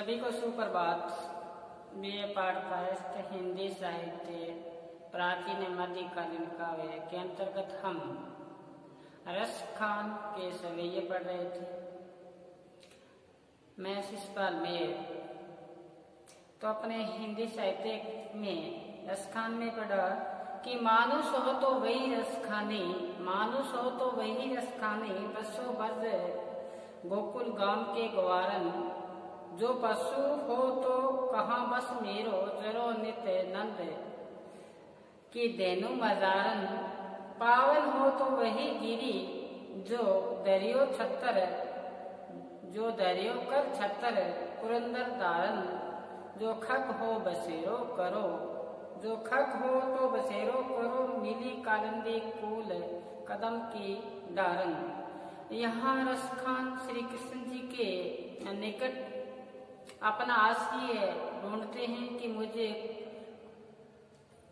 सभी को सुप्रभात। ए पाठकास्ट हिंदी साहित्य, प्राचीन मध्यकालीन काव्य के अंतर्गत हम रस खान के सवैये पढ़ रहे थे। मैं शिषपाल मेयर तो अपने हिंदी साहित्य में रस खान में पढ़ा कि मानुष हो तो वही रस खाने, मानुष हो तो वही रस खाने, बसो बज गोकुल गाँव के ग्वारन जो पशु हो तो कहाँ बस मेरो चरो नित्य नंद। की देनु मजारन, पावन हो तो वही गिरी, जो दरियो छत्तर, जो दरियो कर छत्तर, पुरंदर दारन जो खक हो बसेरो करो। जो खक हो तो बसेरो करो, मिली कालंदी कूल कदम की डारन। यहाँ रसखान श्री कृष्ण जी के निकट अपना आश्रय ढूंढते हैं कि मुझे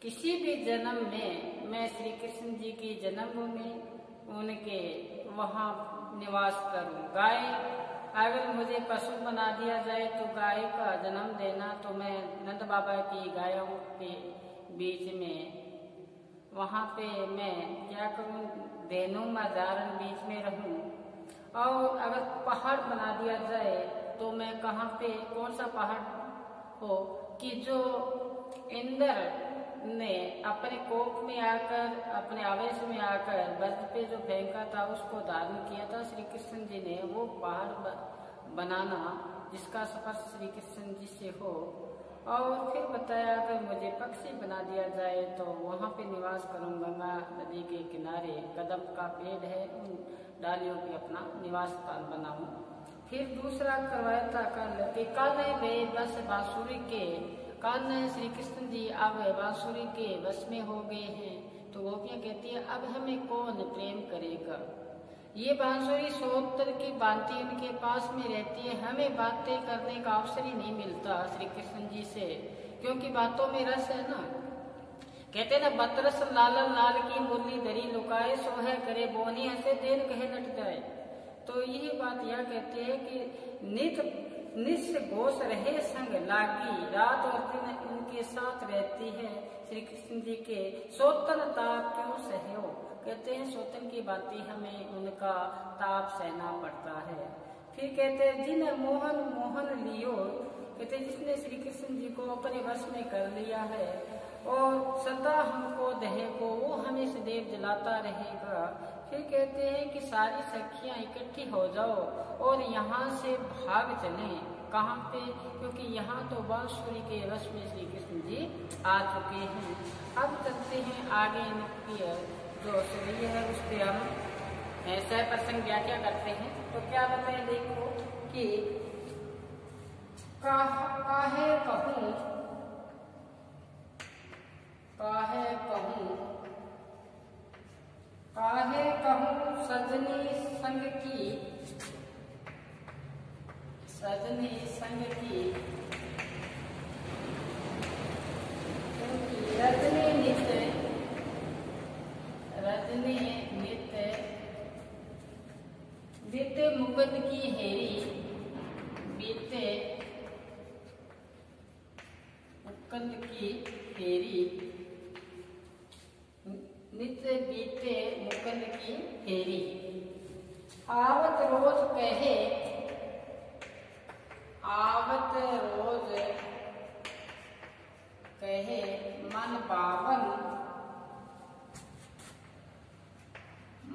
किसी भी जन्म में, मैं श्री कृष्ण जी की जन्मभूमि, उनके वहाँ निवास करूँ। गाय, अगर मुझे पशु बना दिया जाए तो गाय का जन्म देना तो मैं नंद बाबा की गायों के बीच में, वहाँ पे मैं क्या करूँ? देनू मजारन बीच में रहूँ। और अगर पहाड़ बना दिया जाए तो मैं कहाँ पे, कौन सा पहाड़ हो, कि जो इंद्र ने अपने कोप में आकर, अपने आवेश में आकर वज्र पे जो फेंका था, उसको धारण किया था श्री कृष्ण जी ने, वो पहाड़ बनाना, जिसका स्पर्श श्री कृष्ण जी से हो, और फिर बताया अगर मुझे पक्षी बना दिया जाए तो वहाँ पे निवास करूँ गंगा नदी के किनारे, कदम का पेड़ है, उन डालियों पे अपना निवास स्थान बनाऊँ। फिर दूसरा करवाया था कल कि कल वे बस बांसुरी के कल श्री कृष्ण जी अब बांसुरी के बस में हो गए हैं। तो गोपियाँ कहती है, अब हमें कौन प्रेम करेगा? ये बांसुरी सोतर की बांति उनके पास में रहती है। हमें बातें करने का अवसर ही नहीं मिलता श्री कृष्ण जी से, क्योंकि बातों में रस है ना। कहते ना, बतरस लाल लाल की मुरली दरी लुकाए, सोहे करे बोनी, ऐसे देन कहे नट जाए। तो यही बात यह कहते हैं कि नित निस घोष रहे संग लागी। रात और दिन उनके साथ रहती है। श्री कृष्ण जी के ताप क्यों सहयो कहते हैं, सोतन की बातें हमें उनका ताप सहना पड़ता है। फिर कहते हैं, जिन मोहन मोहन लियो। कहते जिसने श्री कृष्ण जी को अपने वश में कर लिया है और सदा हमको दहे को, वो हमें सदैव जलाता रहेगा। फिर कहते हैं कि सारी सखियाँ इकट्ठी हो जाओ और यहाँ से भाग चलें। कहाँ पे? क्योंकि यहाँ तो बांसुरी के रस में श्री कृष्ण जी आ चुके हैं। अब चलते हैं आगे इनकी जो शरीर है उस पर हम सह प्रसंग व्याख्या करते हैं। तो क्या बताए देखो कि कहूँ काहे कहूँ काहे कहूँ सजनी संग की? सजनी संग की? रजनी नित्य रजनी नित्य, बीते मुकुंद की हेरी, बीते मुकुंद की हेरी। बीते मुकुंद की फेरी। आवत रोज कहे, आवत रोज कहे, मन बावन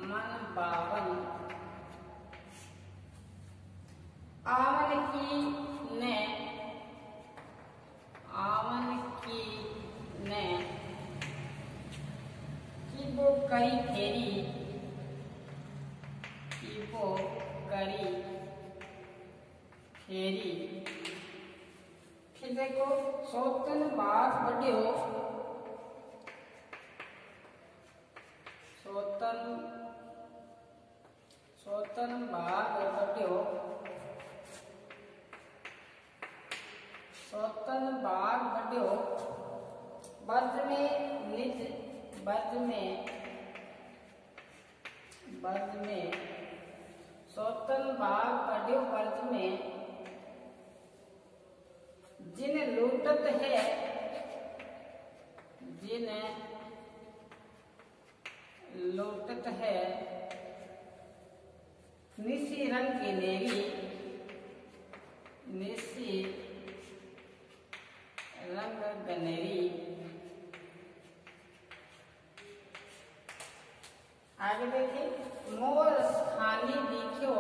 मन बावन। आवन की ने आवन की ने वो करी फेरी वो करी फेरी फिर देखो सोतन बाग बढ़ियो सोतन सोतन बाग बढ़ियो सोतन बाग बढ़ियो वज्र में निज वज्र में वज्र में सोतन बाग बढ़ियो वज्र में, जिन लूटत है, जिन लूटत है, निसी रंग की नेरी निसी रंग गनेरी आगे देखिए मोर स्थानी दिखो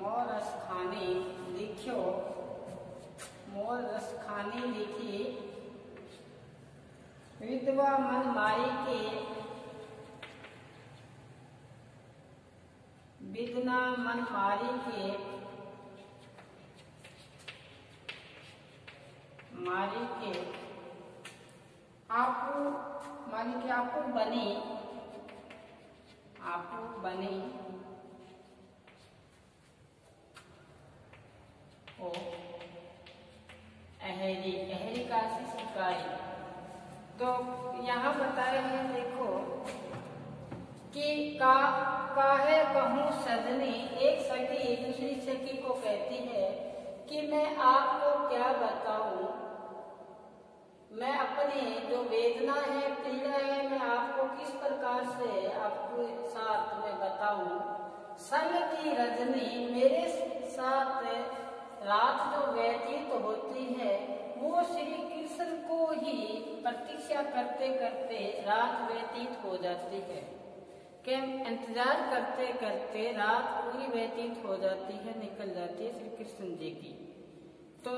मोर स्थानी लिखो मोर स्थानी लिखी विधवा मन माई के विधना मन मारी के मारी के आपू मानी के आपू बनी आपू बनी ओ अहरी अहरी का से सिकाई यहाँ बताए हैं, देखो, कि का, काहे कहूँ सजनी, एक सखी एक दूसरी सखी को कहती है कि मैं आपको क्या बताऊँ? मैं अपनी जो वेदना है, पीड़ा है, मैं आपको किस प्रकार से आपको साथ में बताऊँ? संग की रजनी मेरे साथ रात जो व्यतीत होती है वो श्री कृष्ण को ही प्रतीक्षा करते करते रात व्यतीत हो जाती है। के इंतज़ार करते करते रात पूरी व्यतीत हो जाती है, निकल जाती है श्री कृष्ण जी की। तो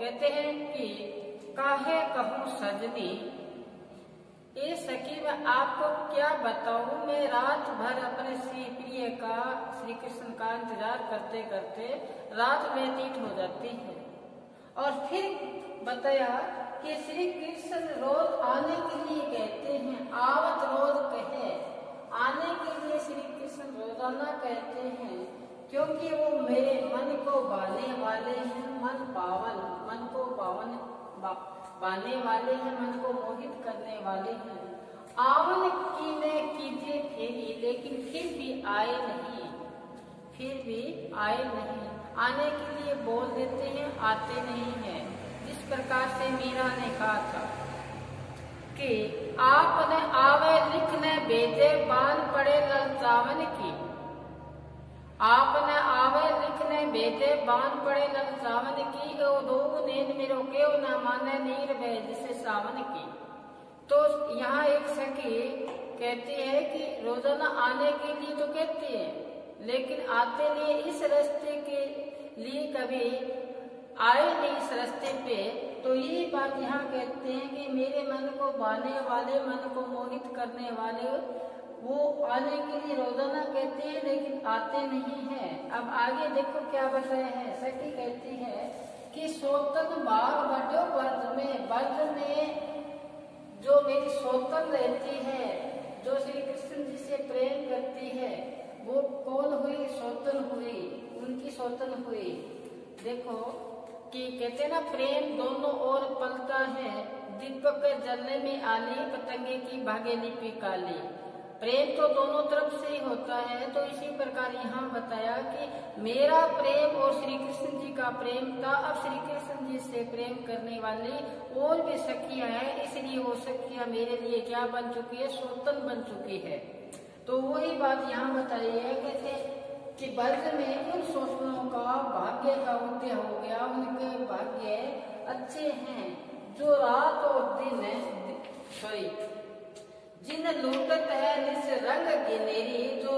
कहते हैं कि काहे कहूँ सजनी ये सखी मैं आपको क्या बताऊँ? मैं रात भर अपने श्री प्रिय का, श्री कृष्ण का इंतज़ार करते करते रात व्यतीत हो जाती है। और फिर बताया कि श्री कृष्ण रोज आने के लिए कहते हैं, आवत रोज कहे। आने के लिए श्री कृष्ण रोज़ाना कहते हैं, क्योंकि वो मेरे मन को बाने वाले हैं, मन पावन, मन को पावन बाने वाले हैं, मन को मोहित करने वाले हैं। आवन की ने कीजिए फेरी, लेकिन फिर भी आए नहीं। फिर भी आए नहीं। आने के लिए बोल देते हैं, आते नहीं हैं। जिस प्रकार से मीरा ने कहा था कि आपने आवे लिखने भेजे बान पड़े ललचावन की। आपने आवे लिखने भेजे बान पड़े ललचावन की, ओ नींद मेरो केव न माने नीर भय जिसे सावन की। तो यहाँ एक सखी कहती है कि रोज़ाना आने के लिए तो कहती है। लेकिन आते लिए इस रास्ते के लिए कभी आए नहीं इस रास्ते पे तो यही बात यहाँ कहते हैं कि मेरे मन को बाने वाले, मन को मोहित करने वाले, वो आने के लिए रोज़ाना कहते हैं, लेकिन आते नहीं हैं। अब आगे देखो क्या बताया है। सखी कहती है कि सोतन बाग बटो वर्द में वर्द में जो मेरी सोतन रहती है, जो श्री कृष्ण जी से प्रेम करती है वो कौन हुई? सोतन हुई। उनकी सोतन हुई। देखो कि कहते ना, प्रेम दोनों ओर पलता है। दीपक जलने में आली, पतंगे की भागेली पी काली। प्रेम तो दोनों तरफ़ से ही होता है। तो इसी प्रकार यहाँ बताया कि मेरा प्रेम और श्री कृष्ण जी का प्रेम था। अब श्री कृष्ण जी से प्रेम करने वाली और भी सखियाँ हैं। इसलिए वो सखियाँ मेरे लिए क्या बन चुकी है? सोतन बन चुकी है। तो वही बात यहाँ बताई है, कहते कि वर्ग में उन शोषणों का भाग्य का उदय हो गया, उनके भाग्य अच्छे हैं, जो रात और दिन सॉरी, जिन लूटत है निस रंग गिनेरी जो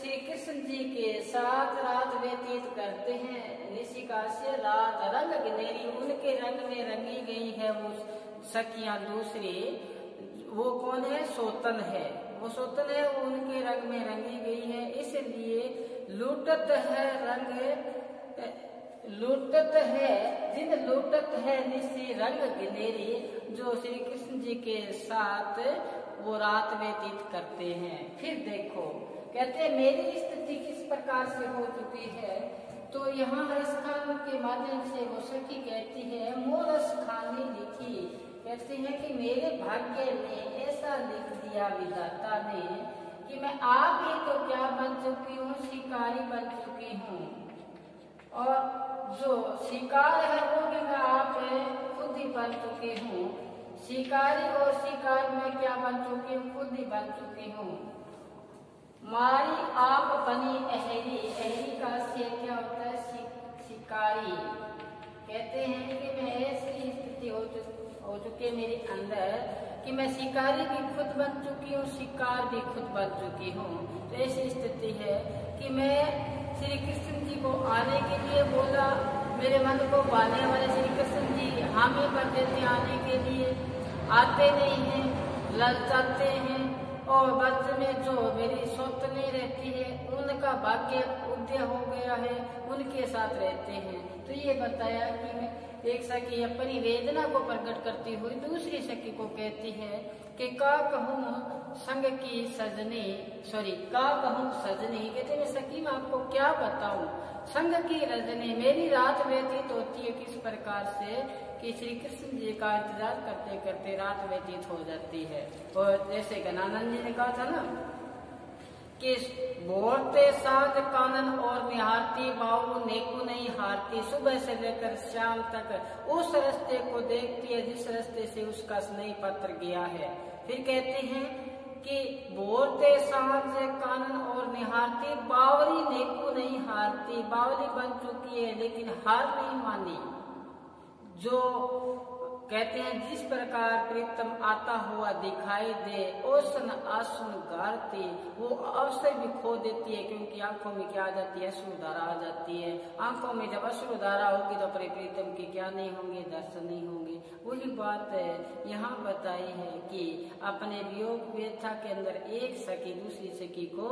श्री कृष्ण जी के साथ रात व्यतीत करते हैं निशिका से रात रंग गिनेरी उनके रंग में रंगी गई है वो सखियाँ दूसरी, वो कौन है? सोतन है। वो सोतन है वो उनके रंग में रंगी गई है। इसलिए लूटत है रंग, लूटत है, जिन लूटत है निश्चय रंग गिनेरी, जो श्री कृष्ण जी के साथ वो रात व्यतीत करते हैं। फिर देखो, कहते हैं, मेरी स्थिति किस प्रकार से हो चुकी है? तो यहाँ रसखान के माध्यम से वो सखी कहती है मोरस खानी लिखी। कहती है कि मेरे भाग्य में ऐसा लिख दिया विधाता ने कि मैं आप ही तो क्या बन चुकी हूँ, शिकारी बन चुकी हूँ। और जो शिकार है, वो भी मैं आप खुद ही बन चुकी हूँ। शिकारी और शिकार में क्या बन चुकी हूँ, खुद ही बन चुकी हूँ। मारी आप बनी अहरी अहरी का से क्या होता है शिकारी। कहते हैं कि मैं ऐसी स्थिति हो चुकी हो चुकी मेरे अंदर कि मैं शिकारी भी खुद बन चुकी हूँ, शिकार भी खुद बन चुकी हूँ। तो ऐसी स्थिति है कि मैं श्री कृष्ण जी को आने के लिए बोला, मेरे मन को पाने वाले श्री कृष्ण जी, हामी कर देते आने के लिए। आते नहीं हैं ललचाते हैं और बच्चे में जो मेरी नहीं रहती है, उनका भाग्य उदय हो गया है, उनके साथ रहते हैं। तो ये बताया कि मैं एक सखी अपनी वेदना को प्रकट करती हुई सखी को कहती है कि का कहूँ संग की सजनी सॉरी का कहूँ सजनी, कहते मैं सखी, मैं आपको क्या बताऊँ? संग की रजनी मेरी रात व्यतीत होती है किस प्रकार से कि श्री कृष्ण जी का इंतज़ार करते करते रात व्यतीत हो जाती है। और जैसे गणानंद जी ने कहा था ना कि बोलते साज कानन और निहारती बाबू नेकू नहीं हारती। सुबह से लेकर शाम तक उस रास्ते को देखती है जिस रास्ते से उसका स्नेह पत्र गया है। फिर कहते हैं कि बोलते साँझ कानन और निहारती बावरी नेकू नहीं हारती। बावली बन चुकी है लेकिन हार नहीं मानी। जो कहते हैं, जिस प्रकार प्रीतम आता हुआ दिखाई दे ओसन आसन गारती, वो अवसर भी खो देती है, क्योंकि आँखों में क्या आ जाती है? अश्रुधारा आ जाती है। आँखों में जब अश्रुधारा होगी तो अपने प्रीतम के क्या नहीं होंगे? दर्शन नहीं होंगे। वही बात है, यहाँ बताई है कि अपने वियोग व्यथा के अंदर एक सखी दूसरी सखी को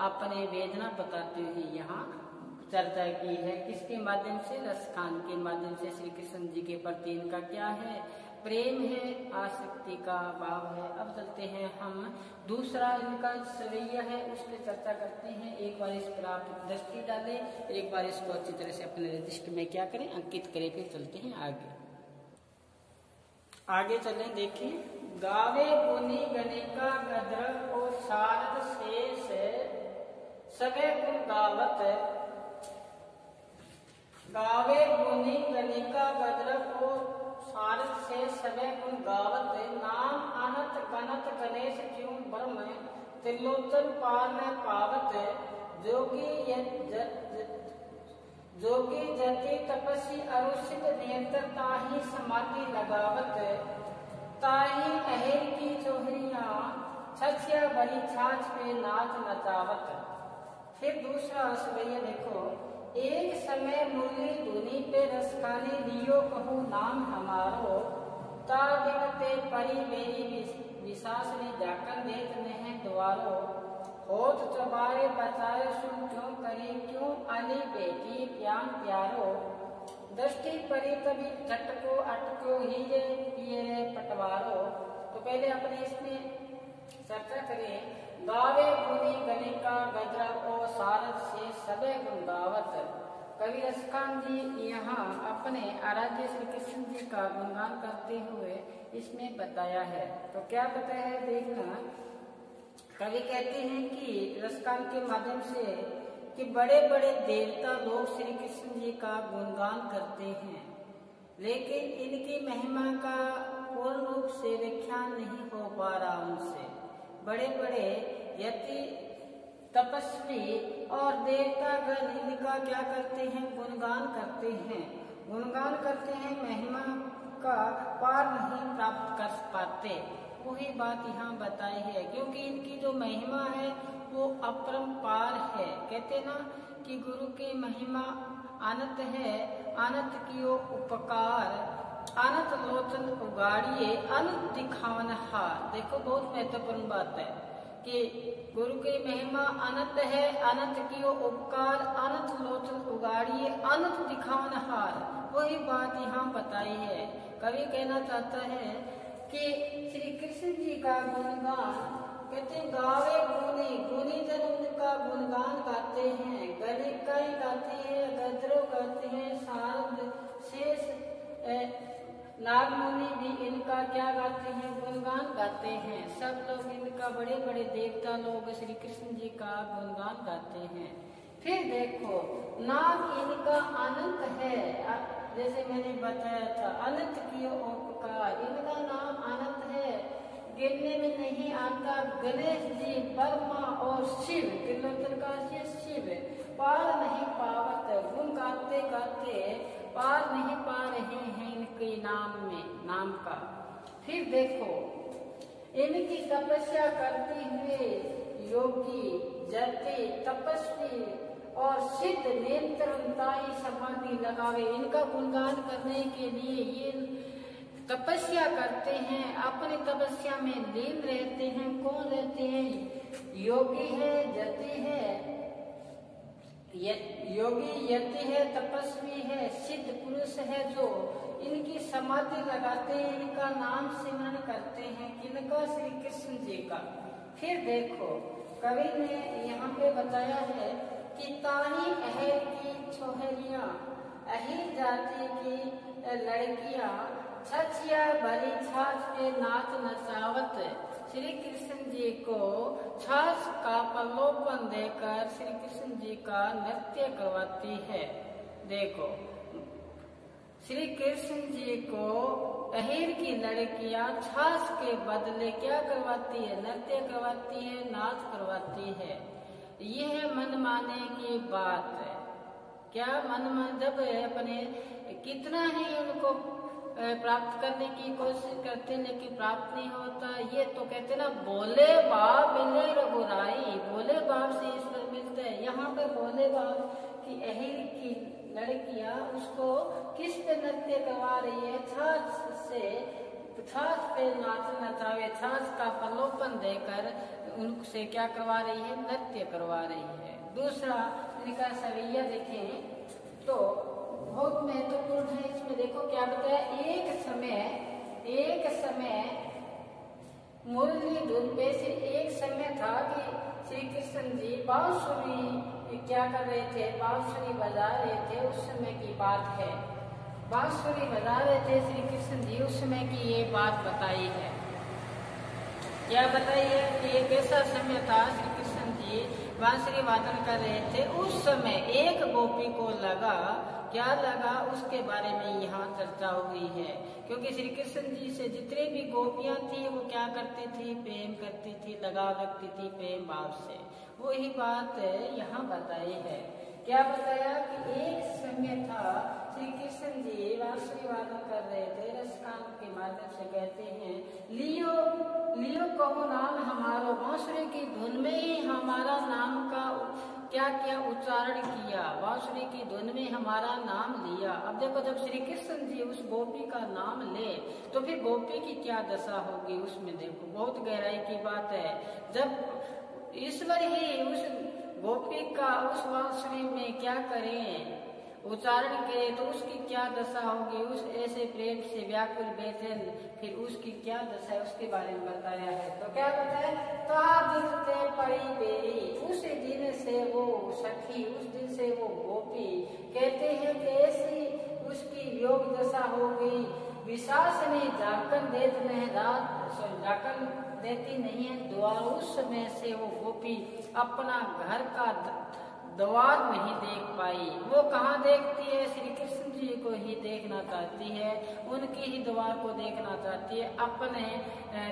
अपने वेदना बताते हुए यहाँ चर्चा की है, किसके माध्यम से रसखान के माध्यम से श्री कृष्ण जी के प्रति इनका क्या है? प्रेम है, आसक्ति का भाव है। अब चलते हैं हम। दूसरा इनका सवैया है, उस पर चर्चा करते हैं। एक बार इस पर आप दृष्टि डालें एक बार इसको अच्छी तरह से अपने रजिस्टर में क्या करें, अंकित करें, फिर चलते हैं आगे। आगे चलें, देखिए। गावे पुनि गणिका गद्र और शारद शेष सबे गुण गावत गावे गुनी गलिका गजर को सारस से समय गुण गावत नाम अनत गणत गणेश क्यों ब्रह्म त्रिलोचन पार में पावत? जोगी जोगी जति तपसी अरुषित नियंत्र ताही समाधि लगावत। ताही अहेर की चोहरिया, छछिया बली छाछ पे नाच नचावत। फिर दूसरा असवैया देखो एक समय मुरली धुनी पे रसखानी लियो कहू नाम हमारो। ता ते परी मेरी विशास ने जाकर देत ने द्वारो। होत चबारे बचाए सुन क्यों करे, क्यों अली बेटी प्यान प्यारो। दृष्टि परी तभी चटको अटको ही ये पटवारो। तो पहले अपने इसमें चर्चा करें। गावे गुनी गणिका गजरा को सारद से सबे गुणगावत कवि रसकान जी यहाँ अपने आराध्य श्री कृष्ण जी का गुणगान करते हुए इसमें बताया है। तो क्या बताया है देखना। कवि कहते हैं कि रसकान के माध्यम से कि बड़े बड़े देवता लोग श्री कृष्ण जी का गुणगान करते हैं। लेकिन इनकी महिमा का पूर्ण रूप से व्याख्यान नहीं हो पा रहा उनसे। बड़े बड़े यति तपस्वी और देवता गण इनका क्या करते हैं? गुणगान करते हैं। गुणगान करते हैं, महिमा का पार नहीं प्राप्त कर पाते। वही बात यहाँ बताई है, क्योंकि इनकी जो महिमा है, वो अपरम्पार है। कहते ना कि गुरु की महिमा अनंत है, अनंत की उपकार अनंत लोचन उगाड़िए, अनंत दिखावन हार। देखो, बहुत महत्वपूर्ण बात है कि गुरु की महिमा अनंत है, अनंत की उपकार, अनंत लोचन उगाड़िए, अनंत दिखावन हार। वही बात यहाँ बताई है। कवि कहना चाहता है कि श्री कृष्ण जी का गुणगान, कहते गावे गुनी गुनी जन उनका गुणगान गाते हैं। गलिकाई गाती है, गजरो गाते हैं शारद नाग मुनि भी इनका क्या गाते हैं? गुणगान गाते हैं। सब लोग इनका बड़े बड़े देवता लोग श्री कृष्ण जी का गुणगान गाते हैं। फिर देखो नाम इनका अनंत है। जैसे मैंने बताया था, अनंत की का इनका नाम अनंत है। गिरने में नहीं आता गणेश जी, वर्मा और शिव। त्रिलोचन का शिव। पार नहीं पावत, गुण गाते गाते पार नहीं पा रहे हैं। इनके नाम में, नाम का। फिर देखो, इनकी तपस्या करते हुए योगी जति तपस्वी और सिद्ध नेत्रताई समाधि लगावे। इनका गुणगान करने के लिए ये तपस्या करते हैं, अपनी तपस्या में लीन रहते हैं। कौन रहते हैं? योगी है जति है। योगी यति है, तपस्वी है, सिद्ध पुरुष है जो। इनकी समाधि लगाते हैं, इनका नाम सिमरण करते हैं, किनका? श्री कृष्ण जी का। फिर देखो, कवि ने यहाँ पे बताया है कि ताही अहर की छोहरिया अहिर जाति की लड़कियाँ, छछिया भरी छाछ पे नाच नचावत। श्री कृष्ण जी को छाछ का प्रलोभन देकर श्री कृष्ण जी का नृत्य करवाती है। देखो श्री कृष्ण जी को अहिर की लड़कियाँ छाछ के बदले क्या करवाती है? नृत्य करवाती है, नाच करवाती है। यह मन माने की बात। है क्या मन मान जब अपने कितना ही उनको प्राप्त करने की कोशिश करते लेकिन प्राप्त नहीं होता। ये तो कहते ना भोले बाप मिले रघुराई बोले बाप से ईश्वर मिलते हैं। यहाँ पे भोले बाप की अहिर की लड़कियाँ, उसको किस पे नृत्य करवा रही है? छाछ से, छाछ पे नाच नचावे छाछ का प्रलोभन देकर उनसे क्या करवा रही है? नृत्य करवा रही है। दूसरा इनका सवैया देखें तो बहुत महत्वपूर्ण है। इसमें देखो क्या बताया, एक समय एक समय मुरली धुन पे से एक समय था कि श्री कृष्ण जी बांसुरी क्या कर रहे थे बांसुरी बजा रहे थे उस समय की बात है। बांसुरी बजा रहे थे, श्री कृष्ण जी उस समय की ये बात बताई है। क्या बताइए कि एक ऐसा समय था श्री कृष्ण जी? बांसुरी वादन कर रहे थे। उस समय एक गोपी को लगा, क्या लगा? उसके बारे में यहाँ चर्चा हुई है। क्योंकि श्री कृष्ण जी से जितने भी गोपियाँ थी, वो क्या करती थी? प्रेम करती थी, लगाव रखती थी प्रेम भाव से। वही बात यहाँ बताई है। क्या बताया कि एक समय था, श्री कृष्ण जी वासुरी वादन कर रहे थे। माध्यम से कहते हैं, लियो लियो कहो नाम हमारो, बांसुरी की धुन में ही हमारा नाम का क्या क्या उच्चारण किया? बांसुरी की धुन में हमारा नाम लिया। अब देखो, जब श्री कृष्ण जी उस गोपी का नाम ले तो फिर गोपी की क्या दशा होगी उसमें देखो, बहुत गहराई की बात है। जब ईश्वर ही उस गोपी का, उस बांसुरी में क्या करें? उच्चारण करे तो उसकी क्या दशा होगी? उस ऐसे प्रेम से व्याकुल, बेचैन, फिर उसकी क्या दशा है? उसके बारे में बताया है। तो क्या बताया तो पड़ी बेरी उस दिन से वो सखी, उस दिन से वो गोपी कहते हैं कि ऐसी उसकी योग दशा हो गई विशास ने जाकर देत नहीं, रात जाकर देती नहीं है। द्वार उस समय से वो गोपी अपना घर का द्वार नहीं देख पाई। वो कहाँ देखती है? श्री कृष्ण जी को ही देखना चाहती है। उनकी ही द्वार को देखना चाहती है। अपने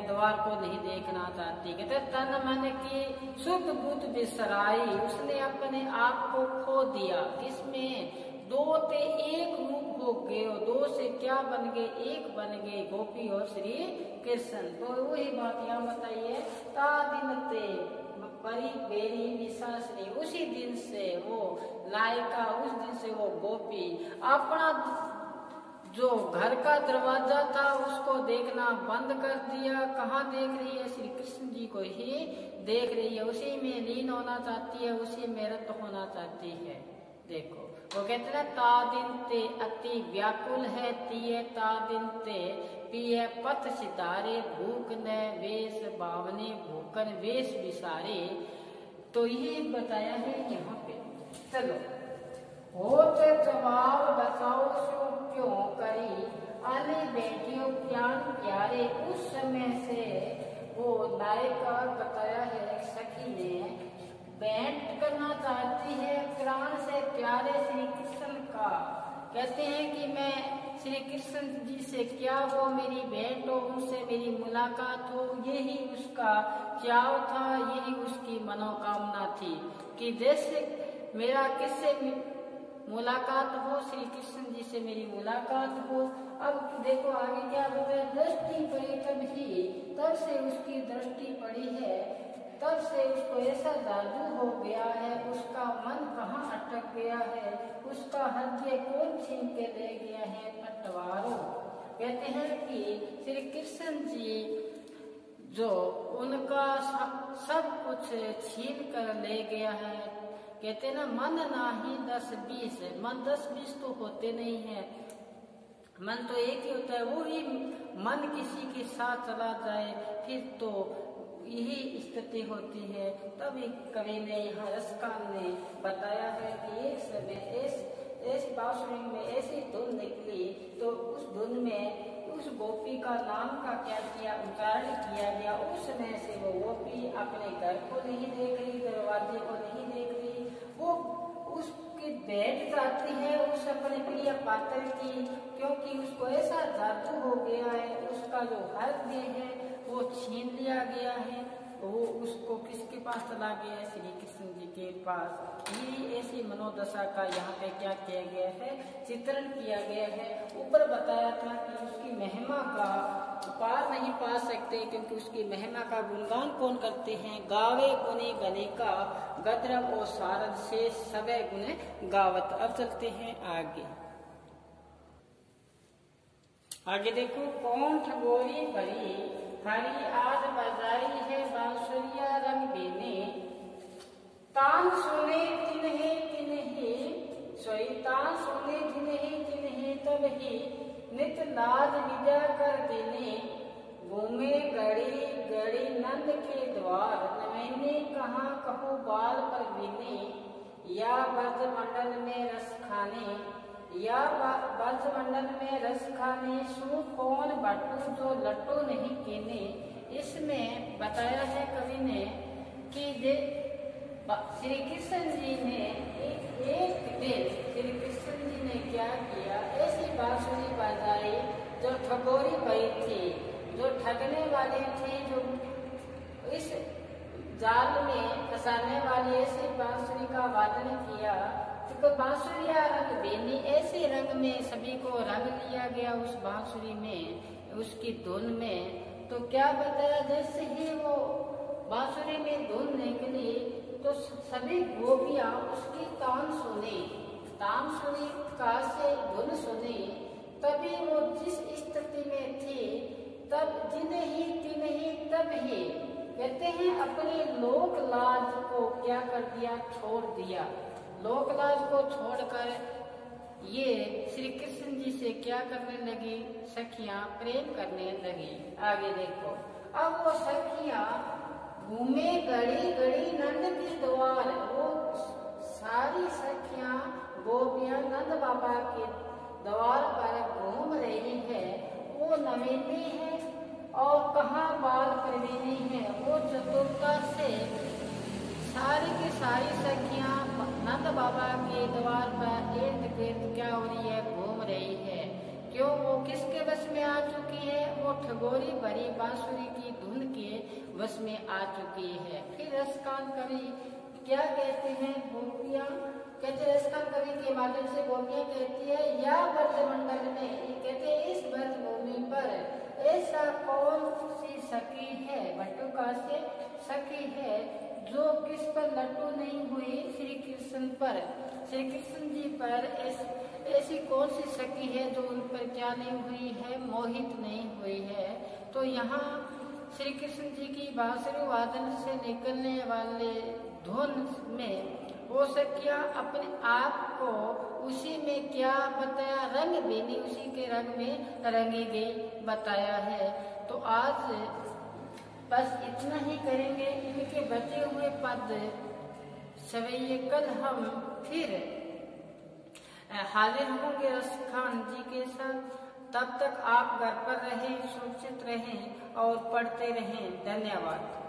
द्वार को नहीं देखना चाहती। कहते, तन मन की शुद्ध बुद्ध बिसराई, उसने अपने आप को खो दिया। किसमें दो ते एक रूप हो गए दो से क्या बन गए? एक बन गए गोपी और श्री कृष्ण। तो वही बात यहाँ बताइए ता दिन ते परी बेरी निशासनी उसी दिन से वो लायका, उस दिन से वो गोपी अपना जो घर का दरवाज़ा था उसको देखना बंद कर दिया। कहाँ देख रही है? श्री कृष्ण जी को ही देख रही है। उसी में लीन होना चाहती है, उसी में रत होना चाहती है। देखो। वो कहते हैं ता दिन ते अति व्याकुल है, तिये ता दिन ते पिए पथ सितारे, भूख न वेश बावने, भूखन वेश विसारे तो ये बताया है यहाँ पे। चलो। हो तो जवाब बताओ सो क्यों करी? आने बेटियों ज्ञान प्यारे, उस समय से वो नायिका बताया है, सखी ने भेंट करना चाहती है, प्राण से प्यारे श्री कृष्ण का। कहते हैं कि मैं श्री कृष्ण जी से क्या हो, मेरी भेंट हो, उनसे मेरी मुलाकात हो, यही उसका चाव था, यही उसकी मनोकामना थी कि जैसे मेरा किससे मुलाकात हो श्री कृष्ण जी से मेरी मुलाकात हो। अब देखो आगे क्या बताया दृष्टि पड़ी तब ही, तब से उसकी दृष्टि पड़ी है तब से उसको ऐसा जादू हो गया है, उसका मन कहाँ अटक गया है, उसका हृदय कौन छीन के ले गया है पटवारों? कहते हैं कि श्री कृष्ण जी जो उनका सब कुछ छीन कर ले गया है, कहते ना, मन ना ही दस बीस, मन दस बीस तो होते नहीं है। मन तो एक ही होता है, वो ही मन किसी के साथ चला जाए, फिर तो यही स्थिति होती है। तभी कवि ने यहाँ रसकान ने बताया है कि एक समय बांसुरी में ऐसी धुन निकली तो उस धुन में उस गोपी का नाम का क्या किया, उच्चारण किया गया। उस समय से वो गोपी अपने घर को नहीं देख रही, दरवाजे को नहीं देख रही। वो उसकी बैठ जाती है, उस अपने प्रिय पात्र की, क्योंकि उसको ऐसा जादू हो गया है। उसका जो हर हृदय है वो छीन लिया गया है वो उसको किसके पास चला गया है? श्री कृष्ण जी के पास। ये ऐसी मनोदशा का यहाँ पे क्या किया गया है? चित्रण किया गया है। ऊपर बताया था कि उसकी महिमा का पार नहीं पा सकते, क्योंकि उसकी महिमा का गुणगान कौन करते हैं? गावे गुने गने का गद्रम और सारद से सवे गुने गावत। अब चलते हैं आगे। आगे देखो, कौन ठगोरी भरी हरी आज बजाई है बांसुरिया रंग देने तान सुने तिन्हे तिन्हे सोई तान सुने जिन्हे जिन्हे तब ही। नित नाद विद्या कर देने। घूमे गड़ी गड़ी नंद के द्वार। नमैने कहाँ कहो बाल पर बिने या ब्रज मंडल में रस खाने। या ब्रज मंडल में रस खाने सु कौन बटू जो लट्टू नहीं कीने इसमें बताया है कवि ने कि श्री कृष्ण जी ने एक, दिन श्री कृष्ण जी ने क्या किया? ऐसी बांसुरी बजाई जो ठगोरी गई थी जो ठगने वाले थे जो इस जाल में फंसाने वाली ऐसी बांसुरी का वादन किया। तो बांसुरिया रंग बेनी, ऐसे रंग में सभी को रंग लिया गया उस बांसुरी में, उसकी धुन में। तो क्या बताया जैसे ही वो बांसुरी में धुन निकली तो सभी गोपियाँ उसकी तान सुने तान सुनी का से धुन सुनी। तभी वो जिस स्थिति में थी, तब जिन ही तिन ही, तब ही, कहते हैं अपने लोक लाज को क्या कर दिया, छोड़ दिया। लोकलाज को छोड़कर ये श्री कृष्ण जी से क्या करने लगी? सखिया प्रेम करने लगी। आगे देखो। अब वो सखिया घूमे गड़ी गड़ी नंद के द्वार। वो सारी सखियाँ गोपियाँ नंद बाबा के द्वार पर घूम रही है। वो नवीनी है और कहा बाल प्रवीणी है? वो चतुर्था से सारी की सारी सखियाँ नंद बाबा के द्वार पर इर्द गिर्द क्या हो रही है? घूम रही है। क्यों? वो किसके बस में आ चुकी है? वो ठगोरी भरी बांसुरी की धुन के बस में आ चुकी है। फिर रसकान कवि क्या कहते हैं? गोपियाँ? कहते रसकान कवि के माध्यम से गोपियाँ कहती है, या वर्ष मंडल में कहते इस वर्ष भूमि पर ऐसा कौन सी सखी है? बटुका से सखी है जो किस पर लट्टू नहीं हुई श्री कृष्ण पर? श्री कृष्ण जी पर ऐसी कौन सी सखी है जो उन पर क्या नहीं हुई है, मोहित नहीं हुई है? तो यहाँ श्री कृष्ण जी की बांसुरी वादन से निकलने वाले धुन में वो सखिया अपने आप को उसी में क्या बताया? रंग बेनी उसी के रंग में रंगी गई, बताया है। तो आज बस इतना ही करेंगे, इनके बचे हुए पद सवैये कल हम फिर हाजिर होंगे खान जी के साथ। तब तक आप घर पर रहें, सुरक्षित रहें और पढ़ते रहें। धन्यवाद।